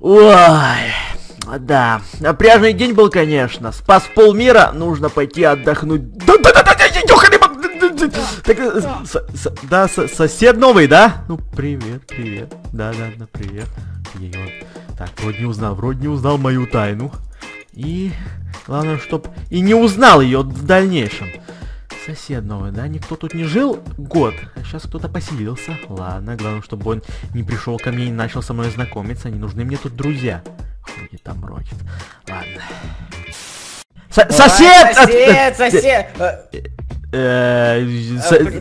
Ой, да, напряжный день был, конечно. Спас полмира, нужно пойти отдохнуть. Да, да, да, да, да. Так, э, с- с- да, со- сосед новый, да? Ну, привет, привет. Да, да, да, привет. Ей он. Так, вроде не узнал, вроде не узнал мою тайну. И главное, чтоб и не узнал ее в дальнейшем. Сосед новый, да? Никто тут не жил год, а сейчас кто-то поселился. Ладно, главное, чтобы он не пришел ко мне и начал со мной знакомиться. Не нужны мне тут друзья. Ходит там бродит. Ладно. Со- сосед! Сосед, сосед! Э,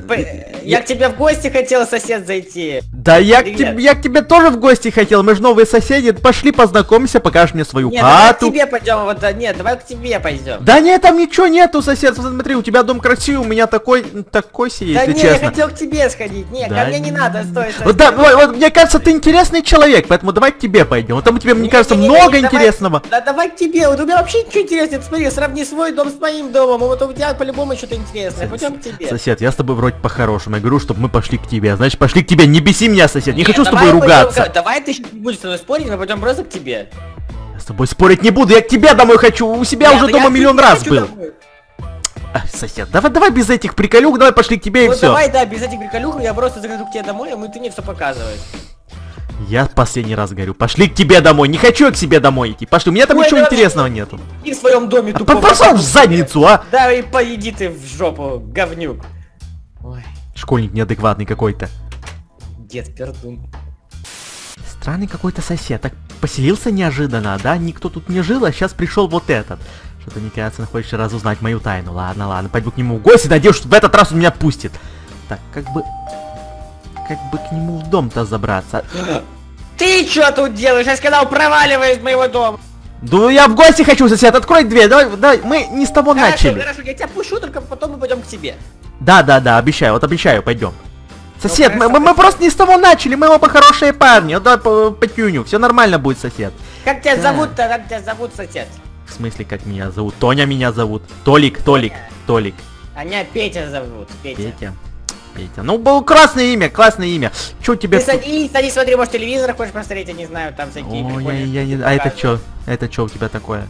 п- Я к тебе в гости хотел, сосед, зайти. Да я к, тебе, я к тебе тоже в гости хотел, мы же новые соседи. Пошли познакомься, покажешь мне свою Нет, давай к хату. тебе пойдем, вот, нет, давай к тебе пойдем. Да нет, там ничего нету, сосед. Смотри, у тебя дом красивый, у меня такой, такой себе, Да не, я хотел к тебе сходить. Не, Да ко мне не надо, стой, стой. Вот, да, вот, вот мне кажется, ты интересный человек, поэтому давай к тебе пойдем. Вот там у тебя, мне Не, кажется, много интересного. Да давай к тебе, вот у меня вообще ничего интересного. Смотри, сравни свой дом с моим домом, и вот у тебя по-любому что-то интересное. Пойдем к тебе. Сосед, я с тобой вроде по-хорошему. Я говорю, чтобы мы пошли к тебе. Значит, пошли к тебе. Не беси меня, сосед. Не Нет, хочу с тобой пойдем ругаться. к- Давай ты будешь со мной спорить, мы пойдем просто к тебе. Я с тобой спорить не буду. Я к тебе домой хочу. У себя Нет, уже я дома миллион раз был. домой. А, сосед, давай, давай без этих приколюк. Давай пошли к тебе и Вот все. давай, да, без этих приколюх, я просто захожу к тебе домой, а мы ты мне все показываешь. Я последний раз говорю. Пошли к тебе домой. Не хочу я к себе домой идти. Пошли. У меня там Ой, ничего интересного нету. И в своем доме А тупом. Пошел в задницу, а! Да и поеди ты в жопу, говнюк. Ой, Школьник неадекватный какой-то. дед пердун. Странный какой-то сосед. Так поселился неожиданно, да? Никто тут не жил, а сейчас пришел вот этот. Что-то мне кажется, хочешь разузнать мою тайну. Ладно, ладно, пойду к нему в гости, надеюсь, что в этот раз он меня пустит. Так, как бы... Как бы к нему в дом-то забраться? Ты что тут делаешь? Я сказал, проваливай из моего дома. Да я в гости хочу, сосед, открой дверь, давай, давай, мы не с того Хорошо, начали. хорошо, я тебя пущу, только потом мы пойдем к тебе. Да, да, да, обещаю, вот обещаю, пойдем. Сосед, мы, хорошо, мы, мы просто не с того начали, мы оба хорошие парни. Вот давай по, по тюню, все нормально будет, сосед. Как тебя Да. зовут-то? Как тебя зовут, сосед? В смысле, как меня зовут? Тоня меня зовут. Толик, Толик, Толик. А меня Петя зовут, Петя. Петя. Петя. Ну, было классное имя, классное имя. Чё тебе... Ты садись, садись, смотри, может телевизор хочешь посмотреть, я не знаю, там всякие Ой, я, я не... А это чё? Это чё у тебя такое?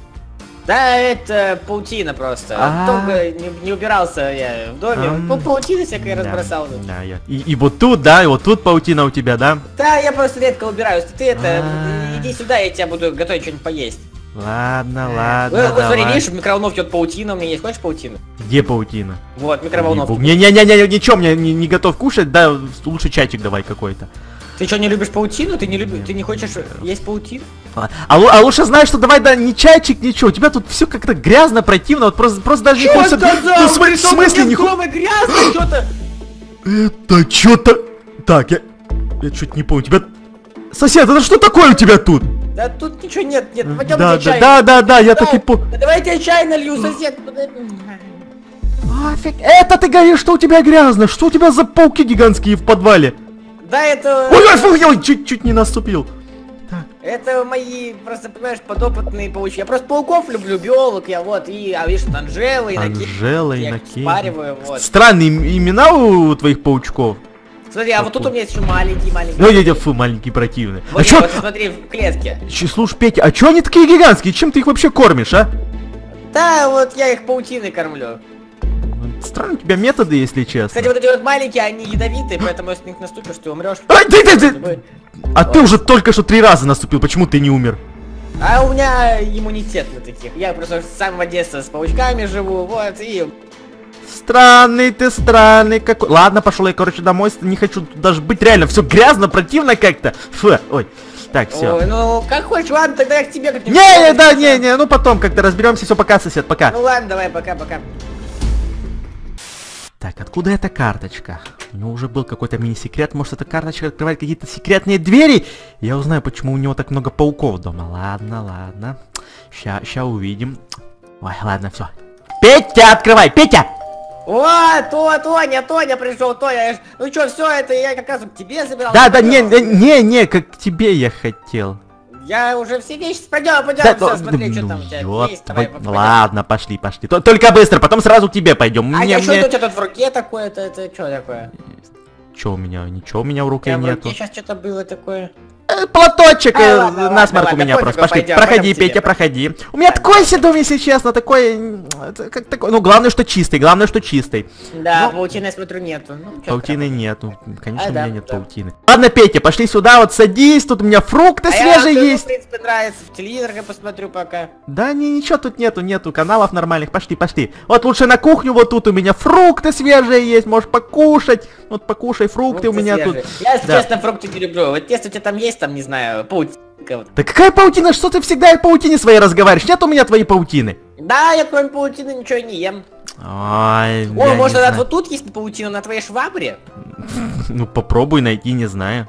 Да, это паутина просто. А. Долго не, не убирался я в доме. Ам. Ну, паутины всякой Да, разбросал. Да, я... И, и вот тут, да, и вот тут паутина у тебя, да? Да, я просто редко убираюсь. Ты это, А. иди сюда, я тебя буду готовить что-нибудь поесть. Ладно, Э, ладно, вот смотри, видишь, в микроволновке вот паутина у меня есть. Хочешь паутину? Где паутина? Вот, микроволновка. Не-не-не, ничего, мне не, не готов кушать, да, лучше чайчик давай какой-то. Ты что, не любишь паутину? Ты не любишь, ты не хочешь есть паутину? А, а а лучше знаешь, что давай, да, не чайчик, ничего, у тебя тут все как-то грязно, противно, вот просто, просто даже не Чё хочется... сказал? Ну, Ты в смысле не хочется... грязно что-то? Это что-то... Так, я... Я чуть не помню, тебя... Сосед, это что такое у тебя тут? Да тут ничего нет, нет, пойдем Да, чай. да, да, да, я так и по... да Давай я чай налью, сосед. Офиг... Это ты говоришь, что у тебя грязно, что у тебя за пауки гигантские в подвале? Да, это... Ой, ой, ой, ой, чуть-чуть не наступил. Так, Это мои, просто, понимаешь, подопытные паучки. Я просто пауков люблю, биолог я, вот, и, а видишь, Анжела, и Анжела, я Иннокентий. спариваю, вот. Странные им- имена у твоих паучков. Смотри, а вот тут у меня есть еще маленький, маленький. Ну, дядя, фу, маленький противный. Вот, а чё... вот, смотри, в клетке. Ч- Слушай, Петя, а чё они такие гигантские? Чем ты их вообще кормишь, а? Да, вот я их паутиной кормлю. Странные у тебя методы, если честно. Кстати, вот эти вот маленькие, они ядовитые, поэтому если них наступишь, ты умрешь. Ай, ты, ты, ты! А ты уже только что три раза наступил, почему ты не умер? А у меня иммунитет на таких. Я просто с самого детства с паучками живу, вот, и... Странный ты, странный какой. Ладно, пошел я, короче, домой, не хочу тут даже быть, реально, все грязно, противно как-то. Фу, ой. Так, все. Ой, ну, как хочешь, ладно, тогда я к тебе как-нибудь... Не, не, да, не, не, ну потом как-то разберемся, все, пока, сосед, пока. Ну ладно, давай, пока-пока. Так, откуда эта карточка? У него уже был какой-то мини-секрет, может эта карточка открывает какие-то секретные двери? Я узнаю, почему у него так много пауков дома. Ладно, ладно. Ща, ща увидим. Ой, ладно, все. Петя, открывай, Петя! О, то, Тоня, Тоня пришел, Тоня. Ну что, все это я как раз к тебе забирал. Да, да, не, не, не, не, как к тебе я хотел. Я уже все вещи пойдем, пойдем, Да, все, ну, смотри, что ну, там у тебя ёб есть. Давай. Ладно, пошли, пошли. Только быстро, потом сразу к тебе пойдем. А Мне, я что мне... у тебя тут в руке такое? Это, это что такое? Чё у меня? Ничего у меня в руке Прям в нету. руке сейчас что-то было такое. Э, Платочек, Ай, э, ладно, ладно, насморк у ладно, меня пофигу, просто. Пошли, пойдем, проходи. Петя, проходи. У меня такой себе дом, если честно, такой, как такой, ну главное, что чистый, главное, что чистый. Да, Ну. паутины, я смотрю, нету. Ну, Паутины страшного. нету, конечно, А, у меня да, нет да. паутины. Ладно, Петя, пошли сюда, вот садись, тут у меня фрукты А я, свежие ну, есть. в принципе, нравится. В телевизор я посмотрю пока. Да не, ничего тут нету, нету каналов нормальных, пошли, пошли. Вот лучше на кухню, вот тут у меня фрукты свежие есть, можешь покушать. Вот покушай фрукты, у Фрукты меня свежие. тут. Я, если Да. честно, фрукты не люблю. Вот если у тебя там есть, там, не знаю, паутинка. вот. Да какая паутина, что ты всегда о паутине своей разговариваешь? Нет у меня твоей паутины. Да, я кроме паутины ничего не ем. Ай, О, я может, вот тут есть паутина на твоей швабре? Ну попробуй найти, не знаю.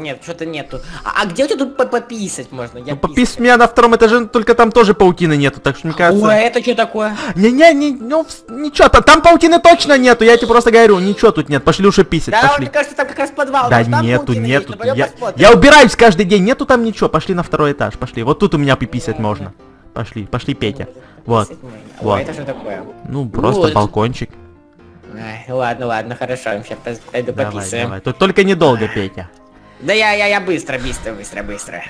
Нет, что-то нету. А, а где у тебя тут по- пописать можно? Я Ну попись у меня на втором этаже, только там тоже паутины нету, так что мне кажется... Ой, это что такое? Не-не, не, ну, ничего, та- там паутины точно нету, я тебе просто говорю, ничего тут нет, пошли уже писать, Да, пошли. мне кажется, там как раз подвал. Да может, там нету, есть, нету. пойдем Я, посмотрим. я убираюсь каждый день, нету там ничего. Пошли на второй этаж, пошли. Вот тут у меня пиписать можно. Пошли, пошли, Петя. Вот, Ой, вот. это что такое? Ну, просто Вот. балкончик. Ай, ладно, ладно, хорошо, сейчас пойду давай. Тут только недолго, Петя. Да я, я, я быстро, быстро, быстро, быстро.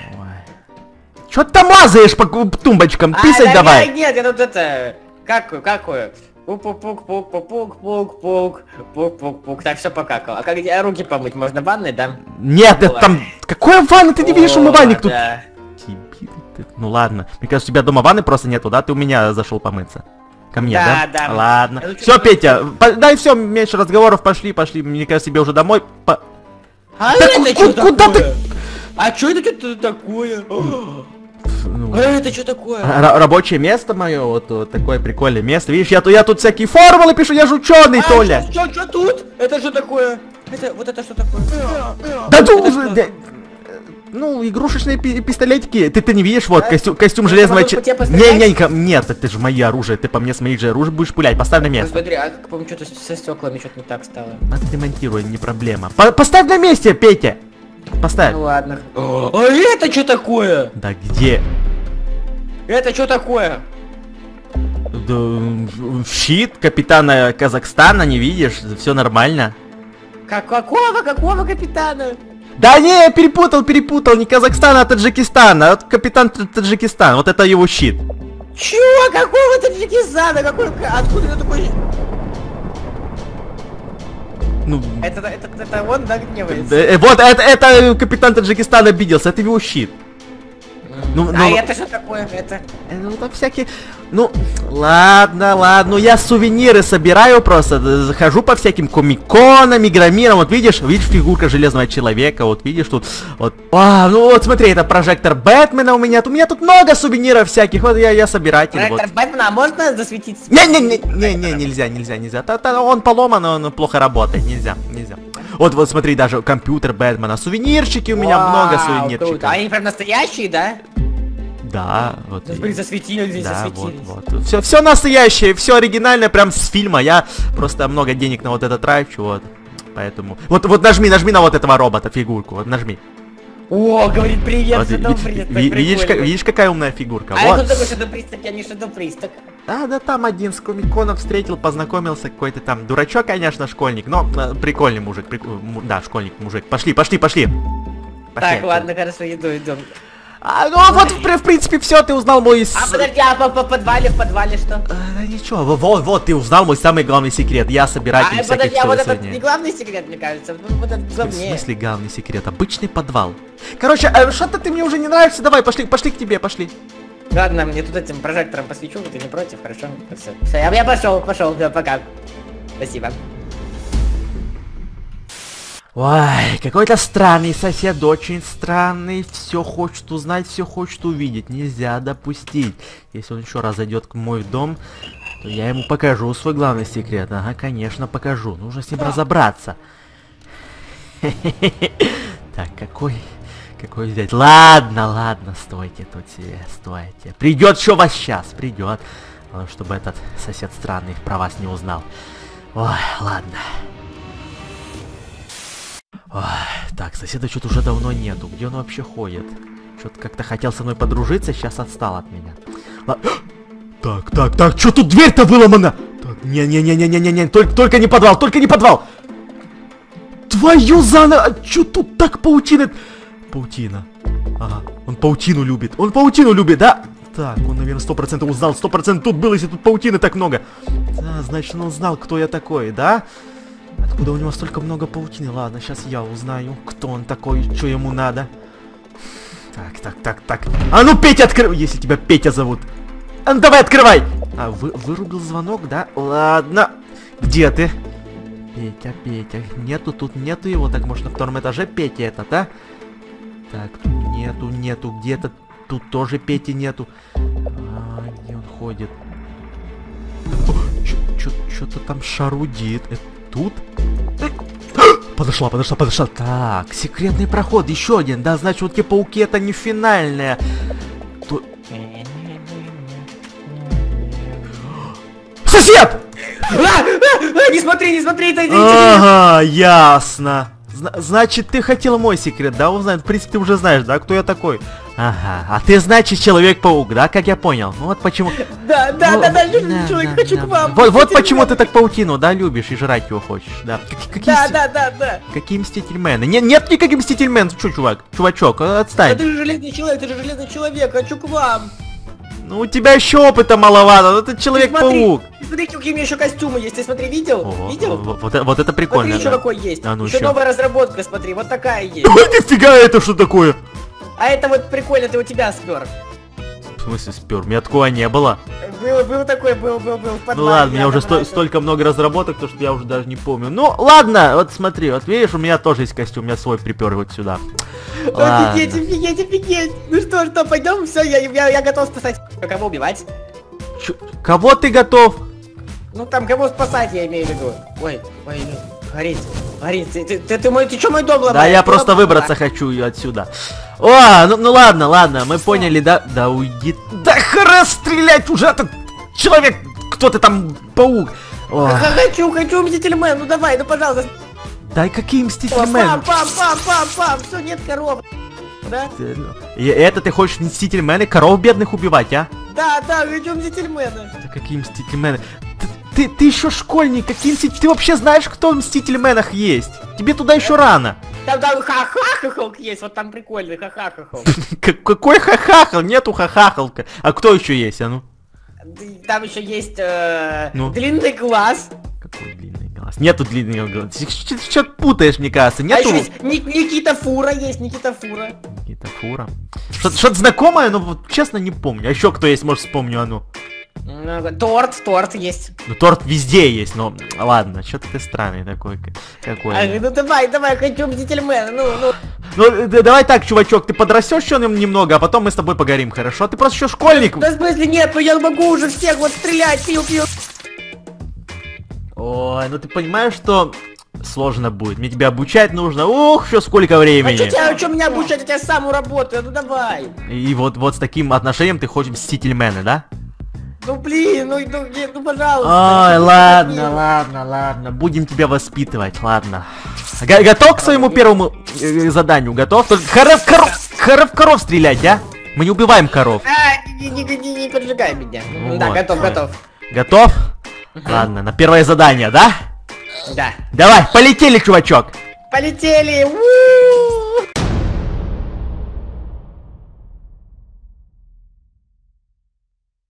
Чё ты там лазаешь по тумбочкам? А, Писать да давай. я- нет, я тут это... Какую, какую? Пук-пук-пук-пук-пук-пук, пук-пук-пук. Так, все покакал. А как руки помыть? Можно в ванной, да? Нет, это Ой. там... Какой ванны? Ты не видишь умывальник тут? Ну ладно. Мне кажется, у тебя дома ванны просто нету, да? Ты у меня зашел помыться. Ко мне, да? Да, да. Ладно. Лучше Все. Петя, дай все, меньше разговоров, пошли, пошли. Мне кажется, тебе уже домой. А Да это что куда такое? А что это что такое? Ну, А это что такое? Рабочее место мое, вот, вот такое прикольное место. Видишь, я, тут- я тут всякие формулы пишу, я же ученый, Толя. Что, что тут? Это что такое? Это, вот это что такое? Да ты это уже... ну, игрушечные пи- пистолетики. Ты, ты не видишь, вот, Да? костюм, костюм Я железного... тебе Не, не, ка- нет, это же мое оружие. Ты по мне с моих же оружий будешь пулять. Поставь на место. Смотри, а как помню, что-то со стеклами что-то не так стало. Отремонтируй, не проблема. По- поставь на месте, Петя. Поставь. Ну ладно. А это что такое? Да где? Это что такое? Щит капитана Казахстана, не видишь? Все нормально. Как, какого, какого капитана? Да не, я перепутал, перепутал. Не Казахстан, а Таджикистан. А вот капитан Таджикистан. Вот это его щит. Чего? Какого Таджикистана? Какой, откуда это такой? Ну, Это, это, это он, да, гневается? да, э, вот это, это капитан Таджикистана обиделся. Это его щит. Ну, а ну- это что такое? Это... Э, Ну, там всякие... Ну, ладно, ладно. Я сувениры собираю просто. Захожу по всяким комиконам, игромирам. Вот видишь, видишь фигурка Железного Человека. Вот видишь тут... Вот. А, ну вот смотри, это прожектор Бэтмена у меня. У меня тут много сувениров всяких. Вот я, я собиратель. Вот. Проектор Бэтмена, а можно засветить? Не-не-не-не-не, нельзя, нельзя, нельзя. Та- та- Он поломан, он плохо работает. Нельзя, нельзя. Вот, вот смотри, даже компьютер Бэтмена. Сувенирчики у меня много Вау, сувенирчиков. круто. Они прям настоящие, да? Да, вот. и- Блин, засветили, здесь Да, вот, засветились. вот. Все, все настоящее, все оригинальное, прям с фильма. Я просто много денег на вот это трачу, вот. Поэтому. Вот, вот нажми, нажми на вот этого робота, фигурку. Вот нажми. О, говорит, привет, Вот, ви- шедеврист, ви- видишь, как- видишь, какая умная фигурка? А это вот. такой шедеврист, так я не шедеврист, так. А, да там один с комиконом встретил, познакомился, какой-то там дурачок, конечно, школьник, но э, прикольный мужик, прик- му- да, школьник, мужик. Пошли, пошли, пошли. Пошли. Так, ладно, хорошо, иду, иду. А, ну вот, в, при- в принципе, все, ты узнал мой... А подожди, а по, по подвале, в подвале что? А, да ничего, во- вот, вот, ты узнал мой самый главный секрет. Я собиратель А, всяких подожди, а вот этот не главный секрет, мне кажется, вот этот В главнее. смысле главный секрет? Обычный подвал. Короче, э, что-то ты мне уже не нравишься. Давай, пошли, пошли к тебе, пошли. Ладно, мне тут этим прожектором посвечу, ты не против, хорошо? Все, я, я пошел, пошел, пока. Спасибо. Ой, какой-то странный сосед, очень странный. Все хочет узнать, все хочет увидеть. Нельзя допустить. Если он еще раз зайдет к мой дом, то я ему покажу свой главный секрет. Ага, конечно, покажу. Нужно с ним разобраться. Так, какой... Какой взять? Ладно, ладно, стойте тут себе, стойте. Придет еще вас сейчас, придет. Чтобы этот сосед странный про вас не узнал. Ой, ладно. Так, соседа что-то уже давно нету. Где он вообще ходит? Что-то как-то хотел со мной подружиться, сейчас отстал от меня. Так, так, так, что тут дверь-то выломана? Так, не-не-не-не-не-не, только, только не подвал, только не подвал! Твою за... на- А чё тут так паутины? Паутина. Ага, он паутину любит. Он паутину любит, да? Так, он, наверное, сто процентов узнал. Сто процентов тут был, если тут паутины так много. Да, значит, он знал, кто я такой, да? Откуда у него столько много паутины? Ладно, сейчас я узнаю, кто он такой, что ему надо. Так, так, так, так. А ну, Петя, открывай, если тебя Петя зовут. А ну, давай, открывай! А, вы, вырубил звонок, да? Ладно. Где ты? Петя, Петя. Нету, тут нету его. Так, может, на втором этаже Петя этот, да? Так, тут нету, нету. Где-то тут тоже Пети нету. А, где он ходит? Что-то там шарудит. Это тут? Подошла, подошла, подошла. Так, секретный проход, еще один. Да, значит, вот те пауки это не финальная. Тут... Сосед! А, а, а, не смотри, не смотри, это... Ага, ясно. Зна значит, ты хотел мой секрет, да, узнать? В принципе, ты уже знаешь, да, кто я такой? Ага, а ты, значит, Человек-паук, да, как я понял? Ну вот почему... Да, да, ну, да, да, да, человек, хочу к вам. Вот, вот почему ты так паутину, да, любишь и жрать его хочешь, да. Какие да, да, да, да. Какие мстительмены? Нет, нет никаких мстительмен, что, чувак, чувачок, отстань. Да ты же железный человек, ты же железный человек, хочу к вам. Ну у тебя еще опыта маловато, ну ты человек-паук. Смотри, какие у меня еще костюмы есть, ты смотри, видел? Видел? Вот, вот, вот это прикольно. Смотри, еще да. какой есть. А ну еще еще. новая разработка, смотри, вот такая есть. Ой, нифига, это что такое? А это вот прикольно, ты у тебя спер. В смысле спер? У меня такого не было. Был, был такой, был, был, был. Ну ладно, у меня уже сто- столько много разработок, то что я уже даже не помню. Ну ладно, вот смотри, вот видишь, у меня тоже есть костюм, у меня свой припер вот сюда. Офигеть, офигеть, офигеть. Ну что, что, пойдем, все, я, я, я готов спасать. Кого убивать? Чё- Кого ты готов? Ну там кого спасать, я имею в виду. Ой, ой, горит, горит. Ты, ты, ты, ты мой, ты что мой дом ломаешь? Да, я просто выбраться хочу отсюда. О, ну, ну ладно, ладно, мы поняли, да? Да уйди. Да хра стрелять уже этот человек, кто ты там, паук. О, Хочу, хочу, Мстительмен, ну давай, ну пожалуйста. да и какие Пам, мстительмены? пам, пам, пам, пам, все, нет коров. Да? И это ты хочешь мстительмены коров бедных убивать, а? Да, да, хочу Мстительмена. Да какие мстительмены? Ты, ты, еще школьник, какие мститель... Ты вообще знаешь, кто в мстительменах есть? Тебе туда еще рано. Там, там ха-ха-ха есть, вот там прикольный ха-ха-ха. К- Какой хахахал? Нету хахахалка. А кто еще есть, а ну? Там еще есть э, Ну? длинный глаз. Какой длинный глаз? Нету длинного глаза. Что ты путаешь, мне кажется? А Нету еще есть Ник- Никита Фура есть, Никита Фура. какие-то фура. Что-то что-то знакомое, но вот честно не помню. А еще кто есть, может вспомню, а ну. Торт, торт есть. Ну торт везде есть, но ладно, что-то ты странный такой. Какой. А, ну давай, давай, хочу Мстительмена, ну, ну. Ну, э, давай так, чувачок, ты подрастешь еще нем- немного, а потом мы с тобой поговорим, хорошо? Ты просто еще школьник. Да в смысле нет, ну я могу уже всех вот стрелять, пил-пил. Ой, ну ты понимаешь, что сложно будет. Мне тебя обучать нужно. Ух, еще сколько А времени. что тебя, что меня обучать, я тебя сам работаю, ну давай. И вот, вот с таким отношением ты хочешь мстительмены, да? Ну блин, ну, ну, нет, ну пожалуйста. Ой, ну, ладно, нет. ладно, ладно. Будем тебя воспитывать, ладно. Г- готов к своему первому э, заданию? Готов? Только хоров коров, хоров коров стрелять, да? Мы не убиваем коров. А, не, не, не, не, поджигай меня. Ну да, вот, готов, давай. готов. Готов? Ладно, на первое задание, да? Да. Давай, полетели, чувачок. Полетели! У!